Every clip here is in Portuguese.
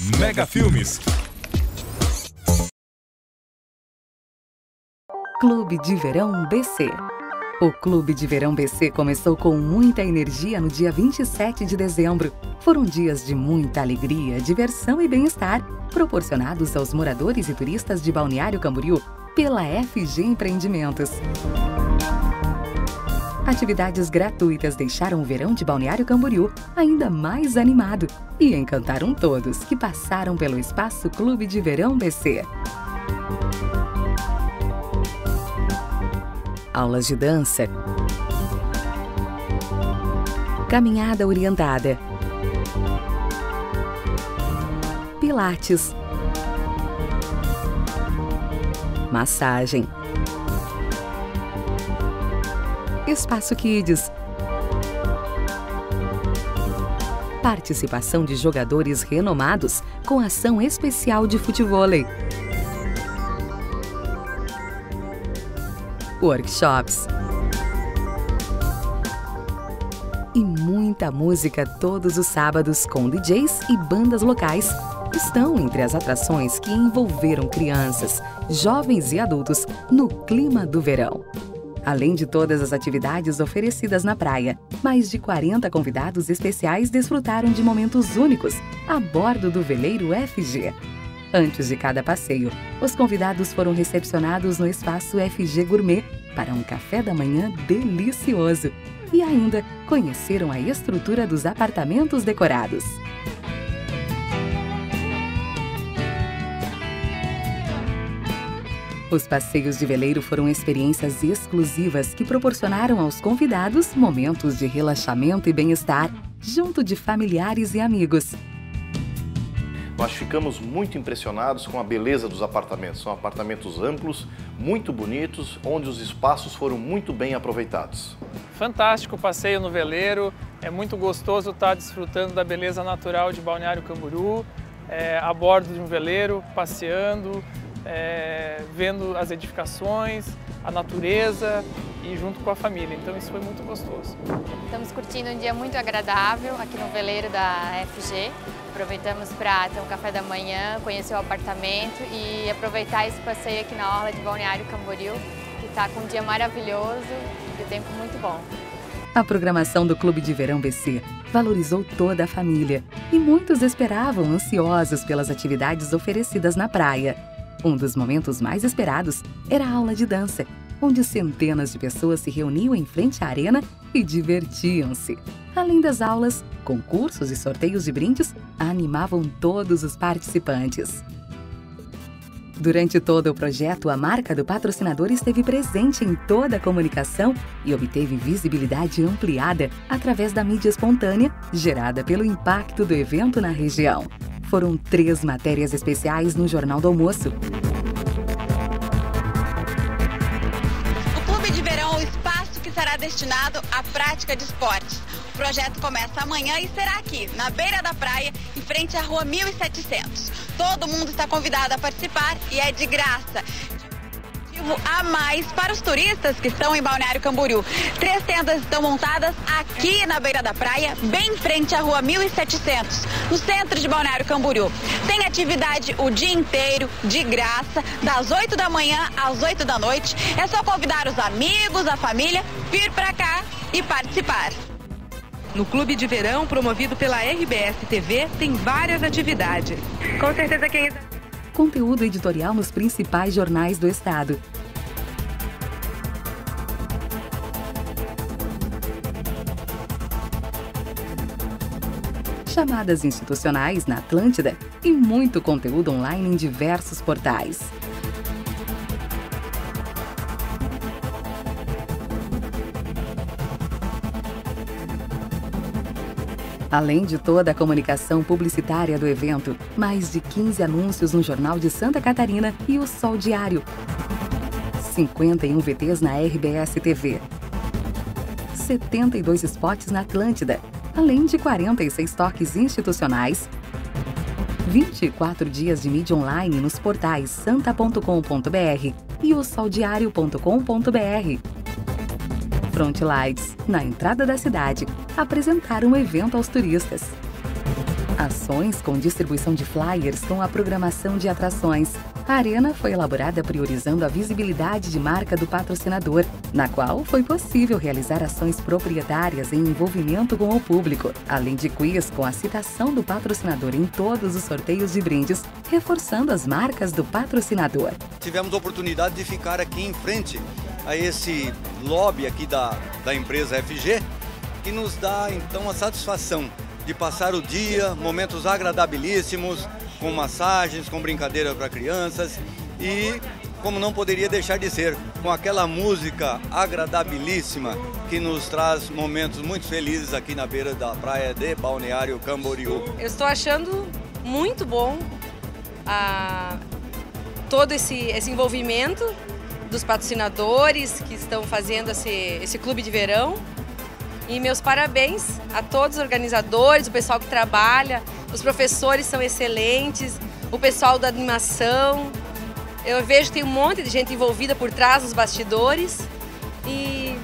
Mega Filmes. Clube de Verão BC. O Clube de Verão BC começou com muita energia no dia 27 de dezembro. Foram dias de muita alegria, diversão e bem-estar, proporcionados aos moradores e turistas de Balneário Camboriú pela FG Empreendimentos. Atividades gratuitas deixaram o verão de Balneário Camboriú ainda mais animado e encantaram todos que passaram pelo Espaço Clube de Verão BC. Aulas de dança, caminhada orientada, pilates, massagem, Espaço Kids. Participação de jogadores renomados com ação especial de futevôlei. Workshops. E muita música todos os sábados com DJs e bandas locais estão entre as atrações que envolveram crianças, jovens e adultos no clima do verão. Além de todas as atividades oferecidas na praia, mais de 40 convidados especiais desfrutaram de momentos únicos a bordo do veleiro FG. Antes de cada passeio, os convidados foram recepcionados no espaço FG Gourmet para um café da manhã delicioso e ainda conheceram a estrutura dos apartamentos decorados. Os passeios de veleiro foram experiências exclusivas que proporcionaram aos convidados momentos de relaxamento e bem-estar, junto de familiares e amigos. Nós ficamos muito impressionados com a beleza dos apartamentos. São apartamentos amplos, muito bonitos, onde os espaços foram muito bem aproveitados. Fantástico o passeio no veleiro, é muito gostoso estar desfrutando da beleza natural de Balneário Camboriú, é, a bordo de um veleiro, passeando, é, vendo as edificações, a natureza e junto com a família. Então isso foi muito gostoso. Estamos curtindo um dia muito agradável aqui no veleiro da FG. Aproveitamos para ter um café da manhã, conhecer o apartamento e aproveitar esse passeio aqui na Orla de Balneário Camboriú, que está com um dia maravilhoso e o tempo muito bom. A programação do Clube de Verão BC valorizou toda a família e muitos esperavam ansiosos pelas atividades oferecidas na praia. Um dos momentos mais esperados era a aula de dança, onde centenas de pessoas se reuniam em frente à arena e divertiam-se. Além das aulas, concursos e sorteios de brindes animavam todos os participantes. Durante todo o projeto, a marca do patrocinador esteve presente em toda a comunicação e obteve visibilidade ampliada através da mídia espontânea gerada pelo impacto do evento na região. Foram três matérias especiais no Jornal do Almoço. O Clube de Verão é o espaço que será destinado à prática de esportes. O projeto começa amanhã e será aqui, na beira da praia, em frente à rua 1700. Todo mundo está convidado a participar e é de graça a mais para os turistas que estão em Balneário Camboriú. Três tendas estão montadas aqui na beira da praia, bem em frente à rua 1700, no centro de Balneário Camboriú. Tem atividade o dia inteiro, de graça, das 8 da manhã às 8 da noite. É só convidar os amigos, a família, vir para cá e participar. No Clube de Verão, promovido pela RBS TV, tem várias atividades. Com certeza quem conteúdo editorial nos principais jornais do estado. Chamadas institucionais na Atlântida e muito conteúdo online em diversos portais. Além de toda a comunicação publicitária do evento, mais de 15 anúncios no Jornal de Santa Catarina e o Sol Diário. 51 VTs na RBS TV. 72 spots na Atlântida, além de 46 toques institucionais 24 dias de mídia online nos portais santa.com.br e o soldiario.com.br. Frontlights, na entrada da cidade, apresentaram o evento aos turistas. Ações com distribuição de flyers com a programação de atrações. A arena foi elaborada priorizando a visibilidade de marca do patrocinador, na qual foi possível realizar ações proprietárias em envolvimento com o público, além de quiz com a citação do patrocinador em todos os sorteios de brindes, reforçando as marcas do patrocinador. Tivemos a oportunidade de ficar aqui em frente a esse lobby aqui da, da empresa FG, que nos dá então a satisfação de passar o dia, momentos agradabilíssimos, com massagens, com brincadeira para crianças e, como não poderia deixar de ser, com aquela música agradabilíssima que nos traz momentos muito felizes aqui na beira da praia de Balneário Camboriú. Eu estou achando muito bom a, todo esse, esse envolvimento dos patrocinadores que estão fazendo esse, esse clube de verão. E meus parabéns a todos os organizadores, o pessoal que trabalha, os professores são excelentes, o pessoal da animação. Eu vejo que tem um monte de gente envolvida por trás dos bastidores e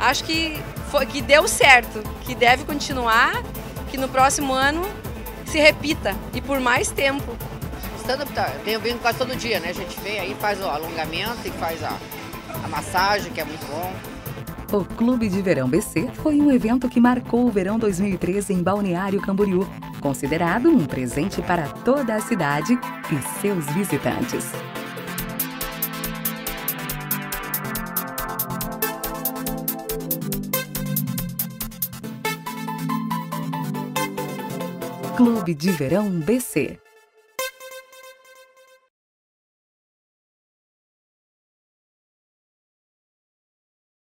acho que, foi, que deu certo, que deve continuar, que no próximo ano se repita e por mais tempo stand-up tá, vindo quase todo dia, né? A gente vem aí, faz o alongamento e faz a, a massagem, que é muito bom. O Clube de Verão BC foi um evento que marcou o verão 2013 em Balneário Camboriú, considerado um presente para toda a cidade e seus visitantes. Clube de Verão BC